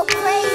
go crazy.